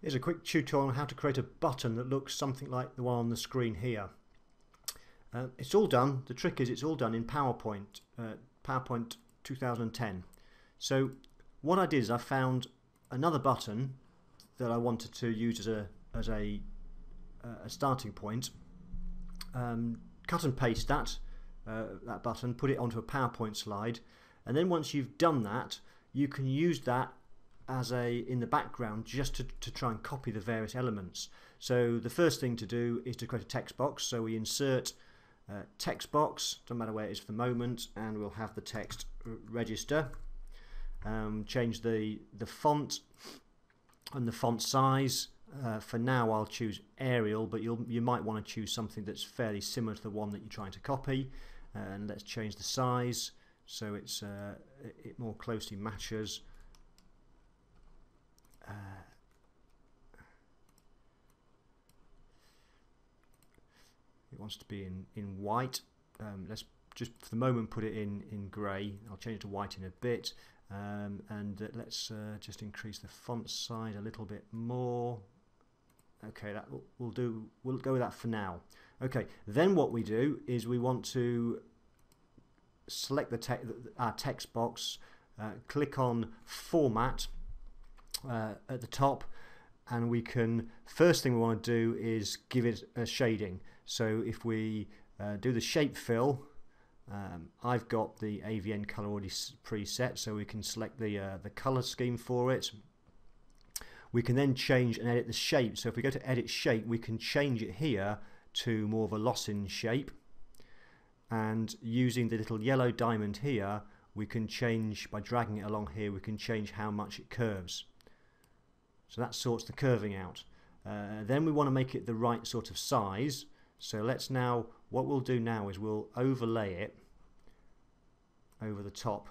Here's a quick tutorial on how to create a button that looks something like the one on the screen here. Uh, it's all done, the trick is it's all done in PowerPoint, uh, PowerPoint 2010. So what I did is I found another button that I wanted to use as a, as a, uh, a starting point. Um, cut and paste that, uh, that button, put it onto a PowerPoint slide and then once you've done that you can use that as a in the background just to, to try and copy the various elements. So the first thing to do is to create a text box. So we insert uh, text box, doesn't matter where it is for the moment, and we'll have the text register. Um, change the, the font and the font size. Uh, for now I'll choose Arial, but you'll, you might want to choose something that's fairly similar to the one that you're trying to copy. And let's change the size so it's uh, it more closely matches uh, it wants to be in, in white. Um, let's just for the moment put it in, in grey. I'll change it to white in a bit. Um, and uh, let's uh, just increase the font size a little bit more. Okay, that will, we'll do. We'll go with that for now. Okay, then what we do is we want to select the te our text box, uh, click on Format, uh, at the top and we can first thing we want to do is give it a shading. So if we uh, do the shape fill um, I've got the AVN color already preset so we can select the uh, the color scheme for it. We can then change and edit the shape. So if we go to edit shape we can change it here to more of a lozenge shape. And using the little yellow diamond here we can change by dragging it along here we can change how much it curves so that sorts the curving out. Uh, then we want to make it the right sort of size. So let's now, what we'll do now is we'll overlay it over the top.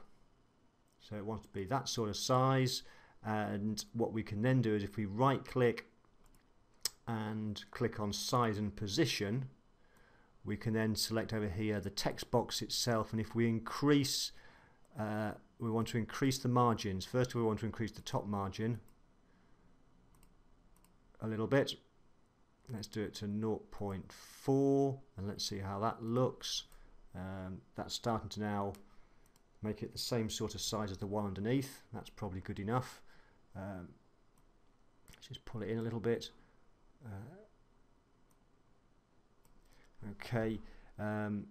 So it wants to be that sort of size. And what we can then do is if we right click and click on size and position, we can then select over here the text box itself. And if we increase, uh, we want to increase the margins. First we want to increase the top margin a little bit. Let's do it to 0.4 and let's see how that looks. Um, that's starting to now make it the same sort of size as the one underneath. That's probably good enough. Um, let's just pull it in a little bit. Uh, okay. Um,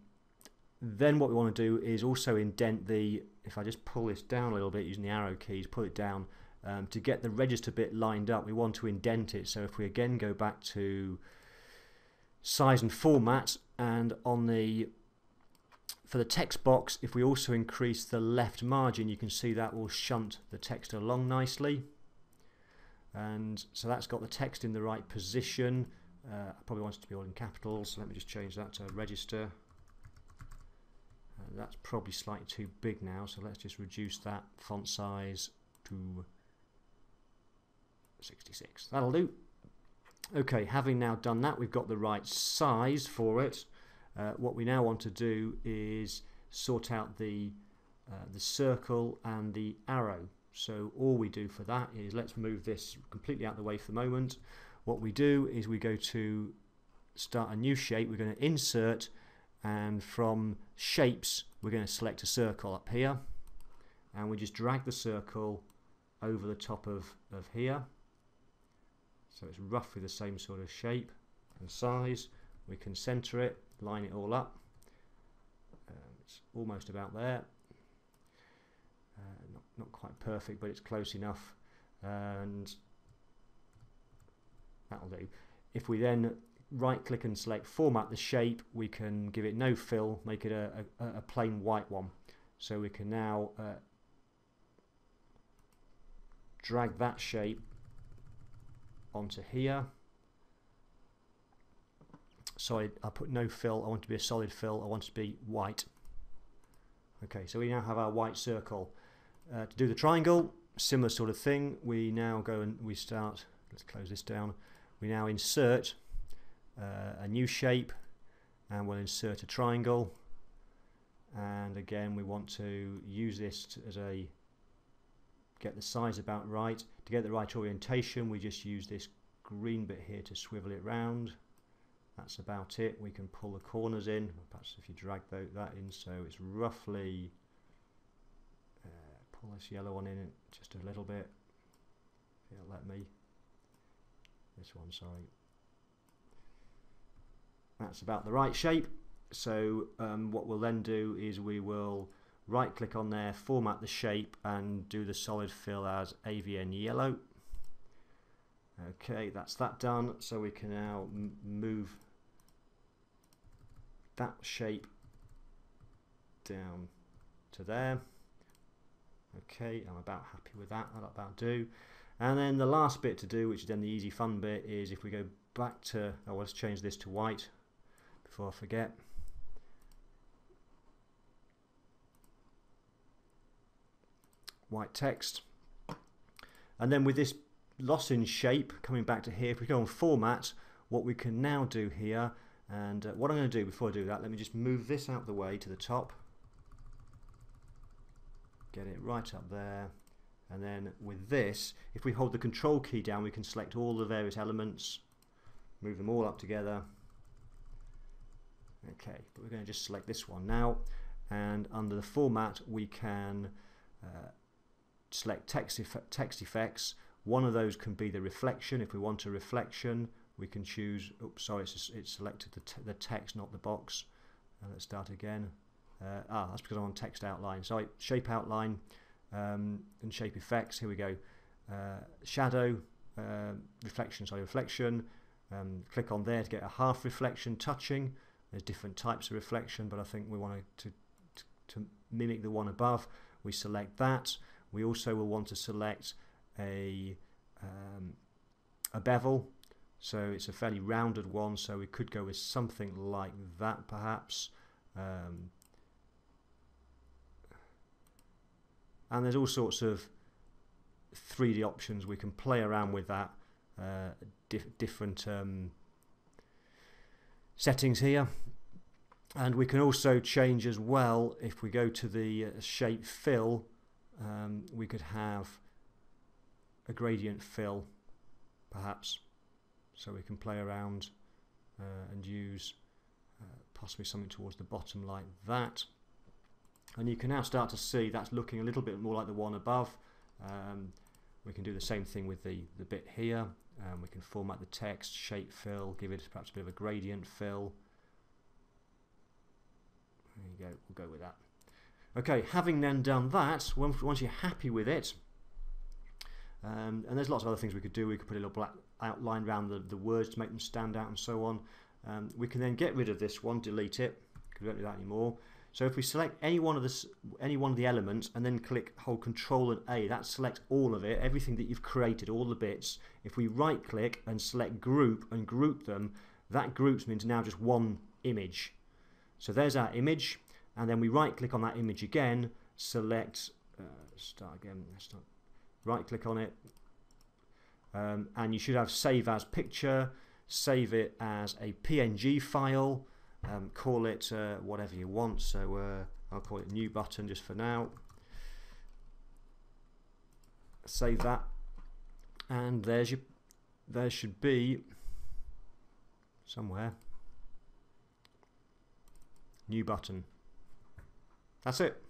then what we want to do is also indent the, if I just pull this down a little bit using the arrow keys, pull it down, um, to get the register bit lined up we want to indent it. So if we again go back to size and format and on the for the text box if we also increase the left margin you can see that will shunt the text along nicely. And so that's got the text in the right position. Uh, I probably want it to be all in capitals so let me just change that to register. Uh, that's probably slightly too big now so let's just reduce that font size to 66. That'll do. Okay, having now done that, we've got the right size for it. Uh, what we now want to do is sort out the, uh, the circle and the arrow. So all we do for that is let's move this completely out of the way for the moment. What we do is we go to start a new shape. We're going to insert and from shapes we're going to select a circle up here and we just drag the circle over the top of, of here so it's roughly the same sort of shape and size. We can center it, line it all up. Uh, it's almost about there. Uh, not, not quite perfect, but it's close enough. And that'll do. If we then right click and select format the shape, we can give it no fill, make it a, a, a plain white one. So we can now uh, drag that shape onto here. Sorry, I put no fill. I want to be a solid fill. I want to be white. Okay, so we now have our white circle. Uh, to do the triangle, similar sort of thing. We now go and we start, let's close this down. We now insert uh, a new shape and we'll insert a triangle. And again, we want to use this as a get the size about right. To get the right orientation, we just use this green bit here to swivel it round. That's about it. We can pull the corners in, perhaps if you drag that in, so it's roughly, uh, pull this yellow one in just a little bit. It'll let me. This one, sorry. That's about the right shape. So um, what we'll then do is we will right click on there, format the shape and do the solid fill as AVN yellow. Okay, that's that done. So we can now move that shape down to there. Okay, I'm about happy with that. That'll about do. And then the last bit to do, which is then the easy fun bit, is if we go back to, oh, let's change this to white before I forget. White text. And then with this lozenge shape, coming back to here, if we go on format, what we can now do here, and uh, what I'm going to do before I do that, let me just move this out the way to the top. Get it right up there. And then with this, if we hold the control key down, we can select all the various elements, move them all up together. Okay, but we're going to just select this one now. And under the format, we can uh, select text, text effects. One of those can be the reflection. If we want a reflection, we can choose, oops, sorry, it's, it's selected the, the text, not the box. Uh, let's start again. Uh, ah, that's because I'm on text outline. Sorry, shape outline um, and shape effects. Here we go. Uh, shadow, uh, reflection, sorry, reflection. Um, click on there to get a half reflection touching. There's different types of reflection, but I think we want to, to, to mimic the one above. We select that. We also will want to select a, um, a bevel. So it's a fairly rounded one, so we could go with something like that perhaps. Um, and there's all sorts of 3D options. We can play around with that, uh, different um, settings here. And we can also change as well, if we go to the uh, shape fill, um, we could have a gradient fill perhaps so we can play around uh, and use uh, possibly something towards the bottom like that. And you can now start to see that's looking a little bit more like the one above. Um, we can do the same thing with the, the bit here. Um, we can format the text, shape fill, give it perhaps a bit of a gradient fill. There you go, we'll go with that Okay, having then done that, once you're happy with it, um, and there's lots of other things we could do. We could put a little black outline around the, the words to make them stand out and so on. Um, we can then get rid of this one, delete it, because we don't do that anymore. So if we select any one of the any one of the elements and then click hold Control and A, that selects all of it, everything that you've created, all the bits. If we right click and select Group and group them, that groups into now just one image. So there's our image and then we right click on that image again select uh, start again start, right click on it. Um, and you should have save as picture save it as a PNG file um, call it uh, whatever you want. So uh, I'll call it new button just for now. Save that. And there's your there should be somewhere new button that's it.